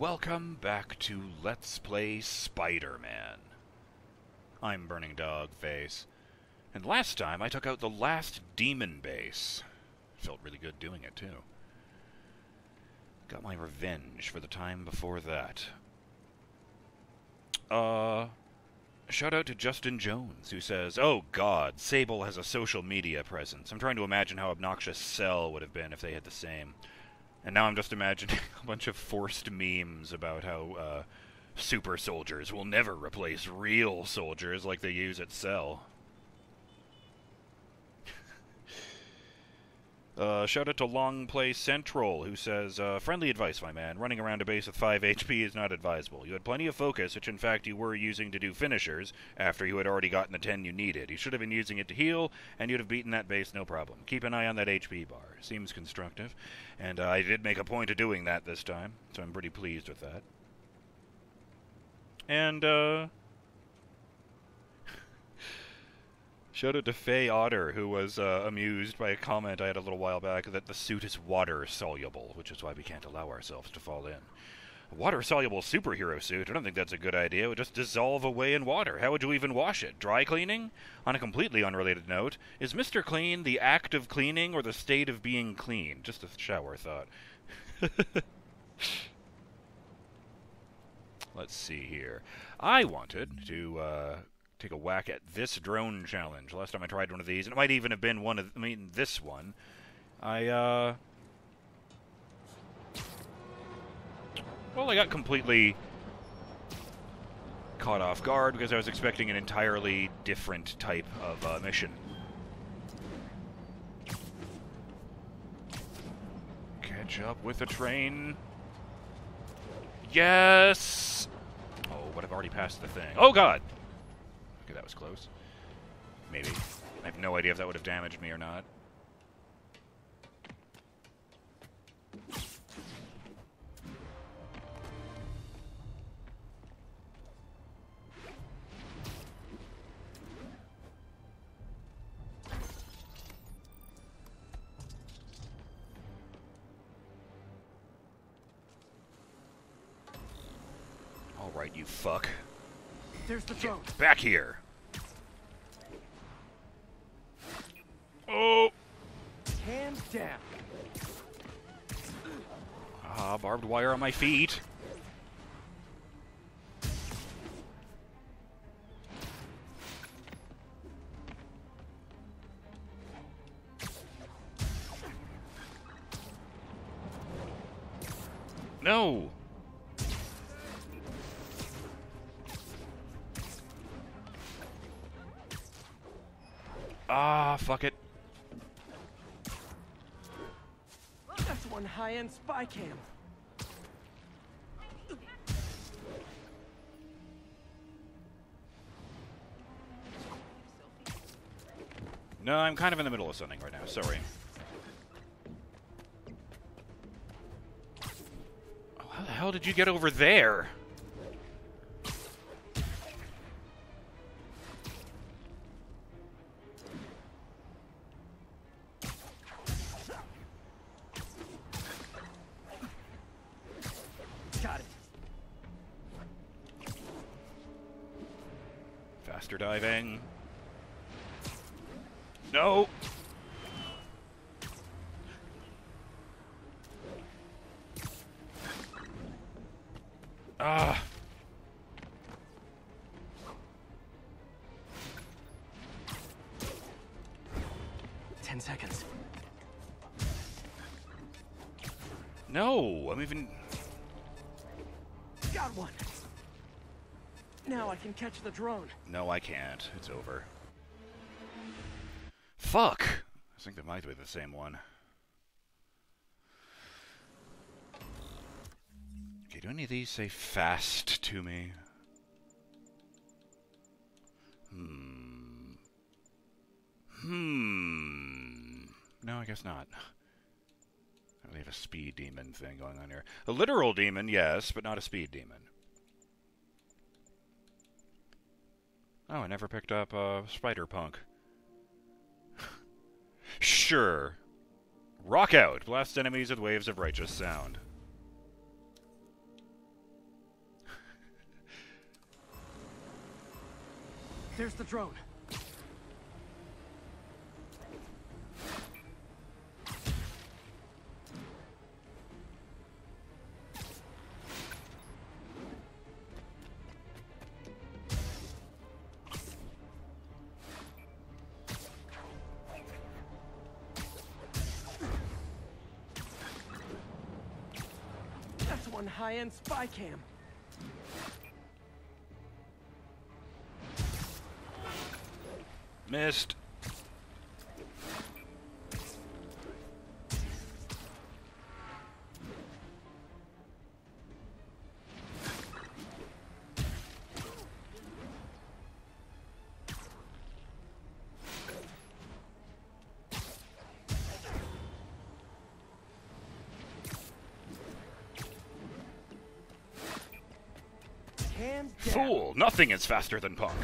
Welcome back to Let's Play Spider-Man. I'm Burning Dog Face. And last time I took out the last demon base. Felt really good doing it, too. Got my revenge for the time before that. Uh, shout out to Justin Jones, who says, Oh god, Sable has a social media presence. I'm trying to imagine how obnoxious Cell would have been if they had the same. And now I'm just imagining a bunch of forced memes about how uh, super soldiers will never replace real soldiers like they use at Cell. Uh, shout out to Long Play Central, who says, uh, Friendly advice, my man. Running around a base with 5 HP is not advisable. You had plenty of focus, which in fact you were using to do finishers, after you had already gotten the 10 you needed. You should have been using it to heal, and you'd have beaten that base no problem. Keep an eye on that HP bar. Seems constructive. And uh, I did make a point of doing that this time, so I'm pretty pleased with that. And, uh... Shout out to Faye Otter, who was uh, amused by a comment I had a little while back that the suit is water soluble, which is why we can't allow ourselves to fall in. A water soluble superhero suit? I don't think that's a good idea. It would just dissolve away in water. How would you even wash it? Dry cleaning? On a completely unrelated note, is Mr. Clean the act of cleaning or the state of being clean? Just a shower thought. Let's see here. I wanted to uh, take a whack at this drone challenge. Last time I tried one of these, and it might even have been one of, I mean, this one. I, uh... Well, I got completely caught off guard because I was expecting an entirely different type of uh, mission. Catch up with the train. Yes! Oh, but I've already passed the thing. Oh, God! Okay, that was close. Maybe. I have no idea if that would have damaged me or not. Back here. Oh! Hands down. Ah, barbed wire on my feet. No! One spy cam. No, I'm kind of in the middle of something right now. Sorry. Oh, how the hell did you get over there? 10 seconds. No, I'm even... Got one. Now I can catch the drone. No, I can't. It's over. Fuck! I think they might be the same one. Okay, do any of these say fast to me? Hmm. Hmm. No, I guess not. Oh, I really have a speed demon thing going on here. A literal demon, yes, but not a speed demon. Oh, I never picked up uh, Spider Punk. sure. Rock out! Blast enemies with waves of righteous sound. There's the drone. High-end spy cam. Missed. Nothing is faster than punk.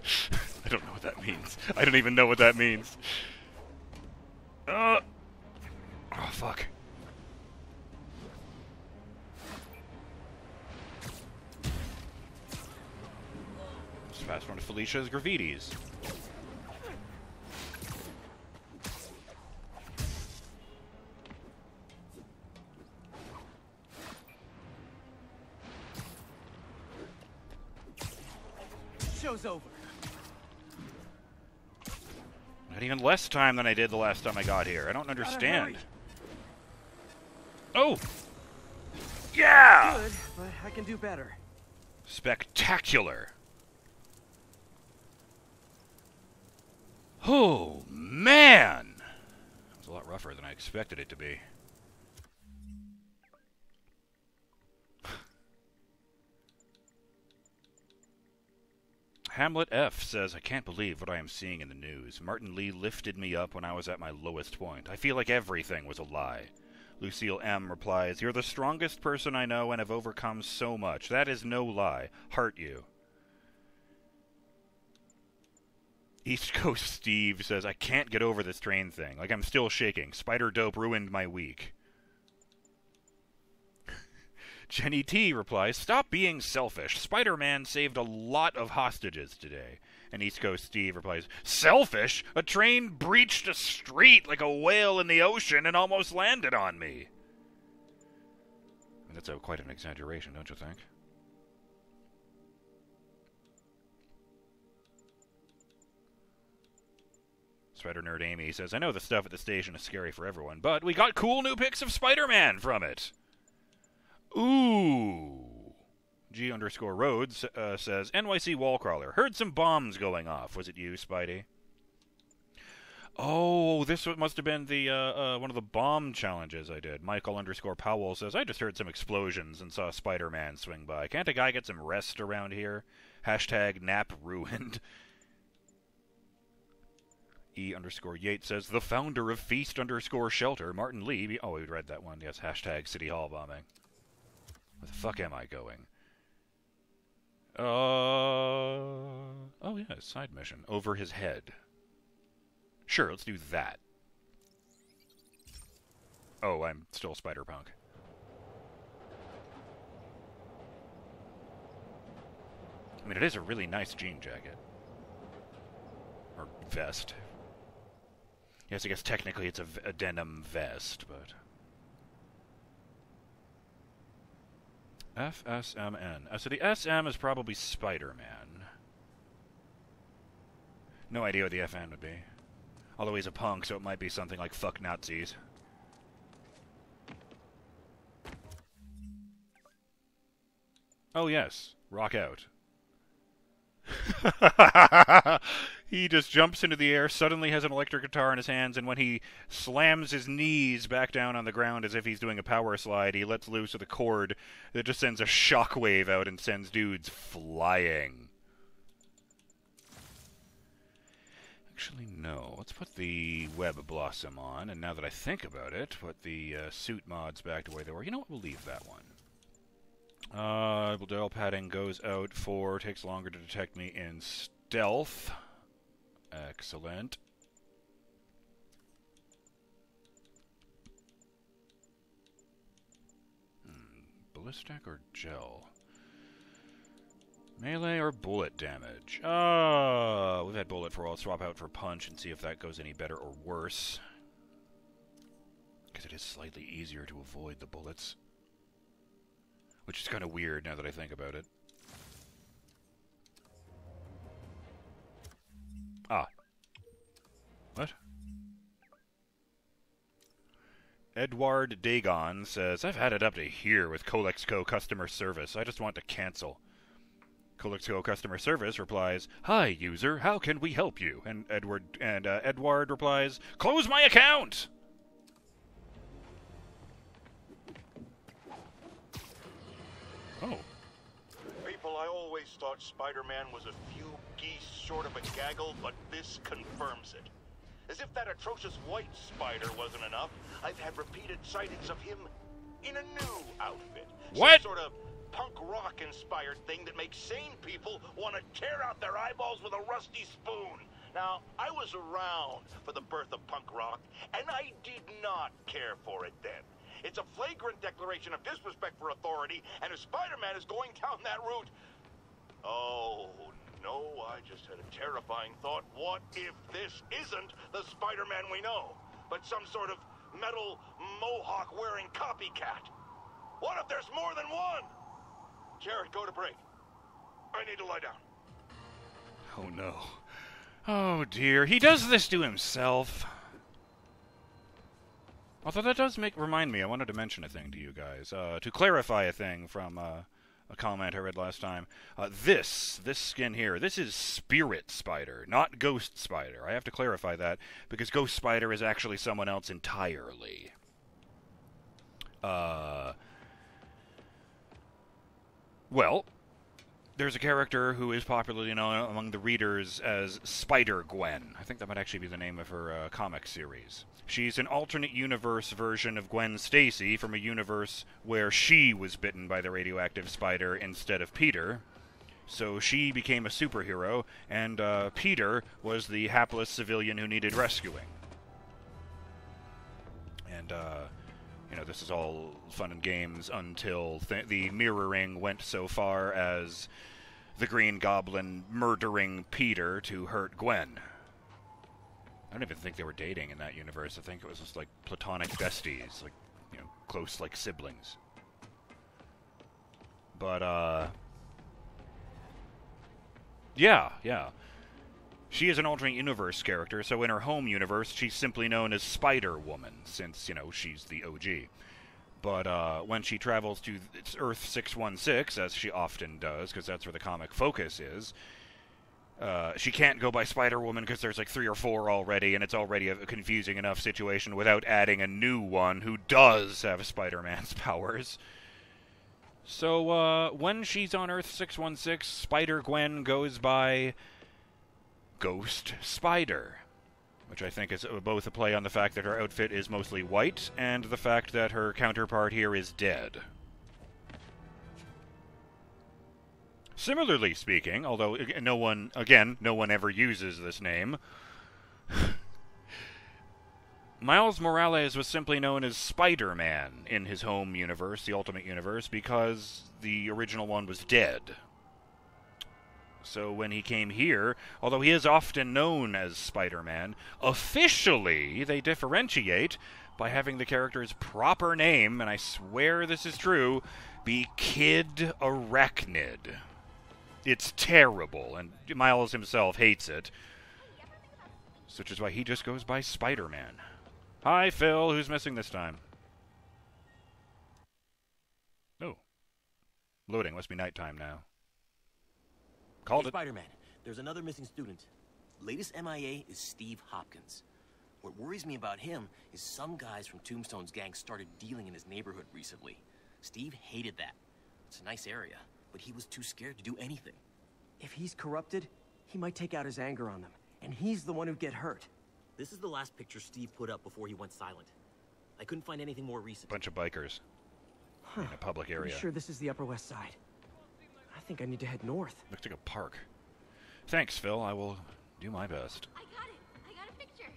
I don't know what that means. I don't even know what that means. Uh. Oh, fuck. Just fast one to Felicia's graffitis. Less time than I did the last time I got here. I don't understand. Oh! Yeah! Good, but I can do better. Spectacular. Oh, man! It was a lot rougher than I expected it to be. Hamlet F says, I can't believe what I am seeing in the news. Martin Lee lifted me up when I was at my lowest point. I feel like everything was a lie. Lucille M. replies, You're the strongest person I know and have overcome so much. That is no lie. Heart you. East Coast Steve says, I can't get over this train thing. Like, I'm still shaking. Spider Dope ruined my week. Jenny T replies, Stop being selfish. Spider Man saved a lot of hostages today. And East Coast Steve replies, Selfish? A train breached a street like a whale in the ocean and almost landed on me. Mean, that's a, quite an exaggeration, don't you think? Spider Nerd Amy says, I know the stuff at the station is scary for everyone, but we got cool new pics of Spider Man from it. Ooh. G underscore Rhodes uh, says, NYC Wallcrawler. Heard some bombs going off. Was it you, Spidey? Oh, this must have been the uh, uh, one of the bomb challenges I did. Michael underscore Powell says, I just heard some explosions and saw Spider Man swing by. Can't a guy get some rest around here? Hashtag nap ruined. E underscore Yates says, the founder of Feast underscore Shelter, Martin Lee. Oh, we read that one. Yes, hashtag City Hall bombing. Where the fuck am I going? Uh. Oh, yeah, side mission. Over his head. Sure, let's do that. Oh, I'm still Spider Punk. I mean, it is a really nice jean jacket. Or vest. Yes, I guess technically it's a, denim vest, but. FSMN. Uh, so the SM is probably Spider Man. No idea what the FN would be. Although he's a punk, so it might be something like fuck Nazis. Oh, yes. Rock out. he just jumps into the air, suddenly has an electric guitar in his hands, and when he slams his knees back down on the ground as if he's doing a power slide, he lets loose with a chord that just sends a shockwave out and sends dudes flying. Actually, no. Let's put the web blossom on, and now that I think about it, put the uh, suit mods back to where they were. You know what? We'll leave that one. Uh, Bladel padding goes out for takes longer to detect me in stealth. Excellent. Hmm, ballistic or gel? Melee or bullet damage? Uh, we've had bullet for a while. Swap out for punch and see if that goes any better or worse. Because it is slightly easier to avoid the bullets. Which is kind of weird now that I think about it. Ah. What? Edward Dagon says, I've had it up to here with Colexco customer service. I just want to cancel. Colexco customer service replies, "Hi user, how can we help you?" And Edward and uh, Edward replies, "Close my account." Always thought Spider-Man was a few geese short of a gaggle, but this confirms it. As if that atrocious white spider wasn't enough, I've had repeated sightings of him in a new outfit. What? Some sort of punk rock inspired thing that makes sane people want to tear out their eyeballs with a rusty spoon. Now, I was around for the birth of punk rock, and I did not care for it then. It's a flagrant declaration of disrespect for authority, and if Spider-Man is going down that route, Oh, no, I just had a terrifying thought. What if this isn't the Spider-Man we know, but some sort of metal mohawk-wearing copycat? What if there's more than one? Jared, go to break. I need to lie down. oh no. Oh dear, he does this to himself. Although that does make remind me, I wanted to mention a thing to you guys. Uh, to clarify a thing from uh, a comment I read last time. Uh, this, this skin here, this is Spirit Spider, not Ghost Spider. I have to clarify that because Ghost Spider is actually someone else entirely. Uh, well, there's a character who is popularly known among the readers as Spider Gwen. I think that might actually be the name of her uh, comic series. She's an alternate universe version of Gwen Stacy from a universe where she was bitten by the radioactive spider instead of Peter. So she became a superhero, and uh, Peter was the hapless civilian who needed rescuing. And, uh, you know, this is all fun and games until th- the mirroring went so far as the Green Goblin murdering Peter to hurt Gwen. I don't even think they were dating in that universe. I think it was just like platonic besties, like, you know, close like siblings. But, uh. Yeah, yeah. She is an alternate universe character, so in her home universe, she's simply known as Spider Woman, since, you know, she's the OG. But uh, when she travels to Earth 616, as she often does, because that's where the comic focus is, uh, she can't go by Spider Woman because there's like three or four already, and it's already a confusing enough situation without adding a new one who does have Spider Man's powers. So, uh, when she's on Earth 616, Spider Gwen goes by Ghost Spider. Which I think is both a play on the fact that her outfit is mostly white and the fact that her counterpart here is dead. Similarly speaking, although no one, again, no one ever uses this name, Miles Morales was simply known as Spider Man in his home universe, the Ultimate Universe, because the original one was dead. So when he came here, although he is often known as Spider Man, officially they differentiate by having the character's proper name, and I swear this is true, be Kid Arachnid. It's terrible, and Miles himself hates it. Which is why he just goes by Spider Man. Hi, Phil. Who's missing this time? Oh. Loading. Must be nighttime now. Called hey, it. Spider-Man, there's another missing student. Latest MIA is Steve Hopkins. What worries me about him is some guys from Tombstone's gang started dealing in his neighborhood recently. Steve hated that. It's a nice area, but he was too scared to do anything. If he's corrupted, he might take out his anger on them. And he's the one who'd get hurt. This is the last picture Steve put up before he went silent. I couldn't find anything more recent. Bunch of bikers in a public Pretty area. sure this is the Upper West Side. I think I need to head north. Looks like a park. Thanks, Phil. I will do my best. I got it. I got a picture.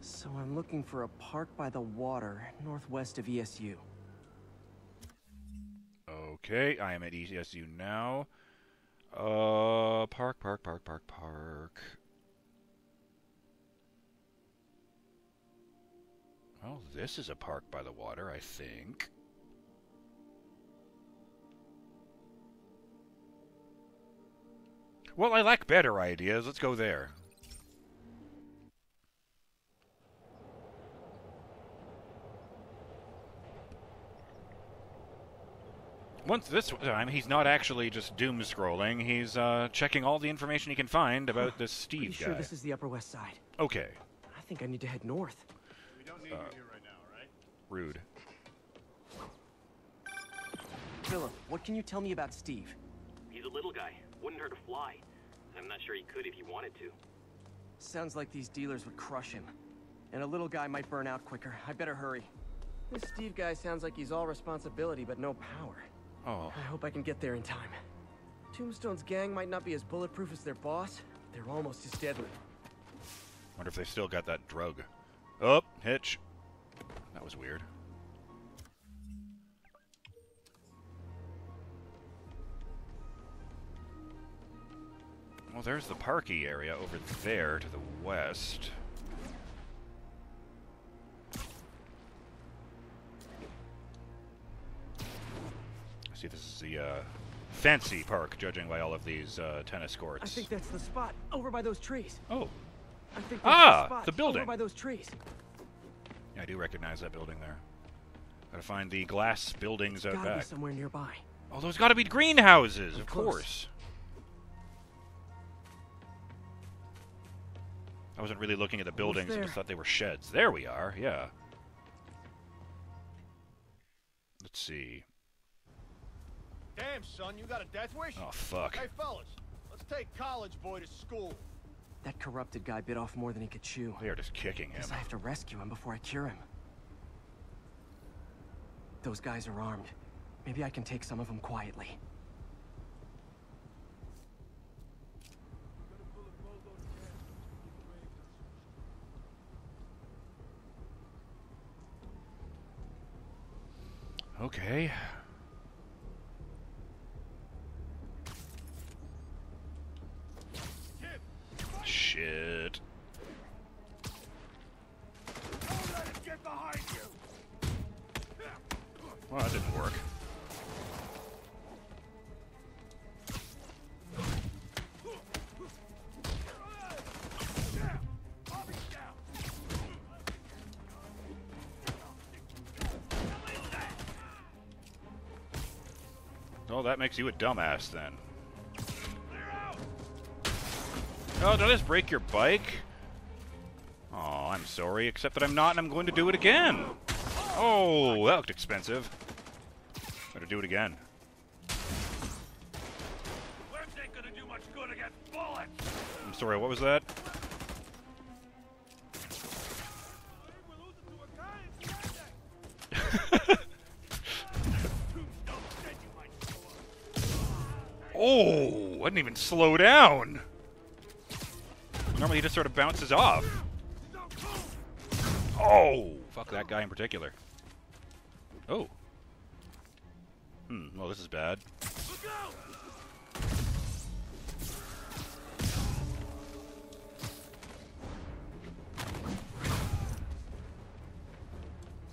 So I'm looking for a park by the water, northwest of ESU. Okay, I am at ESU now. Uh, park, park, park, park, park. Well, this is a park by the water, I think. Well, I lack better ideas. Let's go there. Once this time, he's not actually just doom scrolling. He's uh, checking all the information he can find about this Pretty Steve sure guy. this is the Upper West Side. Okay, I think I need to head north. We don't need you here right now, right? rude. Philip, what can you tell me about Steve? He's a little guy. Wouldn't hurt to fly. I'm not sure he could if he wanted to. Sounds like these dealers would crush him. And a little guy might burn out quicker. I better hurry. This Steve guy sounds like he's all responsibility but no power. Oh, I hope I can get there in time. Tombstone's gang might not be as bulletproof as their boss. They're almost as deadly. wonder if they still got that drug. Oh, hitch. That was weird. Well, there's the parky area over there to the west. I see this is the uh, fancy park, judging by all of these uh, tennis courts. I think that's the spot, over by those trees. oh, I think that's Ah, the spot, the building. over by those trees. Yeah, I do recognize that building there. Gotta find the glass buildings out Gotta be somewhere nearby. Oh, those gotta be greenhouses, of Close. course. I wasn't really looking at the buildings, I just thought they were sheds. There we are, yeah. Let's see. Damn, son, you got a death wish? Oh, fuck. Hey, fellas, let's take college boy to school. That corrupted guy bit off more than he could chew. They are just kicking him. Guess I have to rescue him before I cure him. Those guys are armed. Maybe I can take some of them quietly. Okay. Oh, that makes you a dumbass then. Oh, did I just break your bike? Oh, I'm sorry, except that I'm not and I'm going to do it again. Oh, that looked expensive. Better do it again. Limbs ain't gonna do much good against bullets. I'm sorry, what was that? Oh, I didn't even slow down. Normally he just sort of bounces off. Oh, fuck that guy in particular. Oh. Hmm, well, this is bad.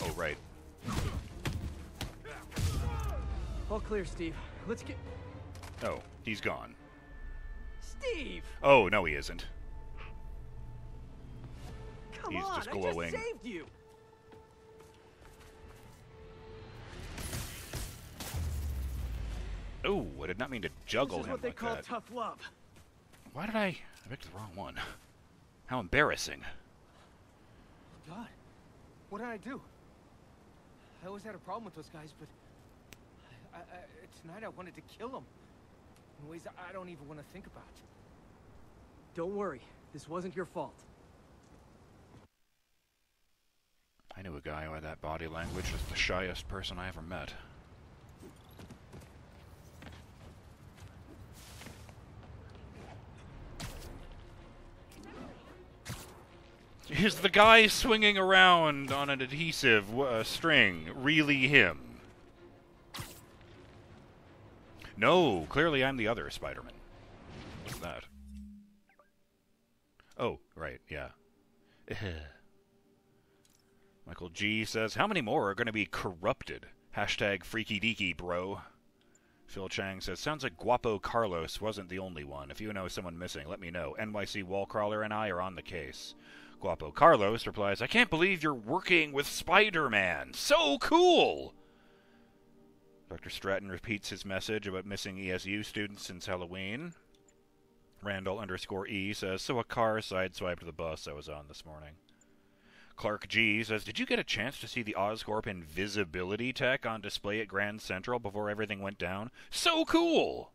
Oh, right. All clear, Steve. Let's get... Oh, he's gone. Steve! Oh, no, he isn't. Come He's on, just I glowing. just saved you! Oh, I did not mean to juggle this is him what they like call that. tough love. Why did I? I picked the wrong one. How embarrassing. God, what did I do? I always had a problem with those guys, but I, I, tonight I wanted to kill them in ways I don't even want to think about. Don't worry, this wasn't your fault. I knew a guy who had that body language was the shyest person I ever met. Is the guy swinging around on an adhesive uh, string really him? No, clearly I'm the other Spider-Man. At that. Oh, right, yeah. Michael G says, How many more are going to be corrupted? Hashtag freaky deaky, bro. Phil Chang says, Sounds like Guapo Carlos wasn't the only one. If you know someone missing, let me know. NYC Wallcrawler and I are on the case. Guapo Carlos replies, I can't believe you're working with Spider Man. So cool! Dr. Stratton repeats his message about missing ESU students since Halloween. Randall underscore E says, So a car sideswiped the bus I was on this morning. Clark G says, Did you get a chance to see the Oscorp invisibility tech on display at Grand Central before everything went down? So cool!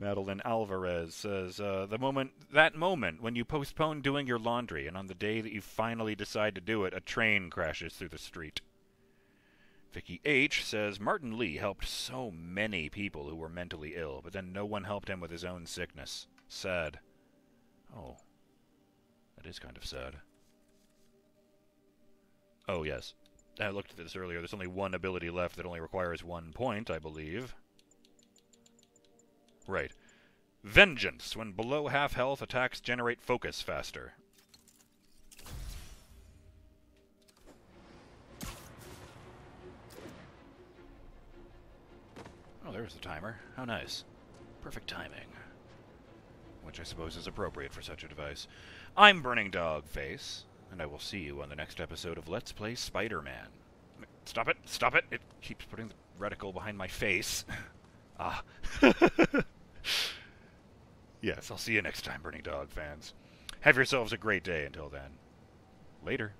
Madeline Alvarez says, uh, the moment, that moment when you postpone doing your laundry and on the day that you finally decide to do it, a train crashes through the street. Vicky H says, Martin Lee helped so many people who were mentally ill, but then no one helped him with his own sickness. Sad. Oh. That is kind of sad. Oh, yes. I looked at this earlier. There's only one ability left that only requires one point, I believe. Right. Vengeance. When below half health, attacks generate focus faster. Oh, there's the timer. How nice. Perfect timing. Which I suppose is appropriate for such a device. I'm Burning Dog Face, and I will see you on the next episode of Let's Play Spider-Man. Stop it! Stop it! It keeps putting the reticle behind my face. ah. yes, I'll see you next time, Burning Dog fans. Have yourselves a great day until then. Later.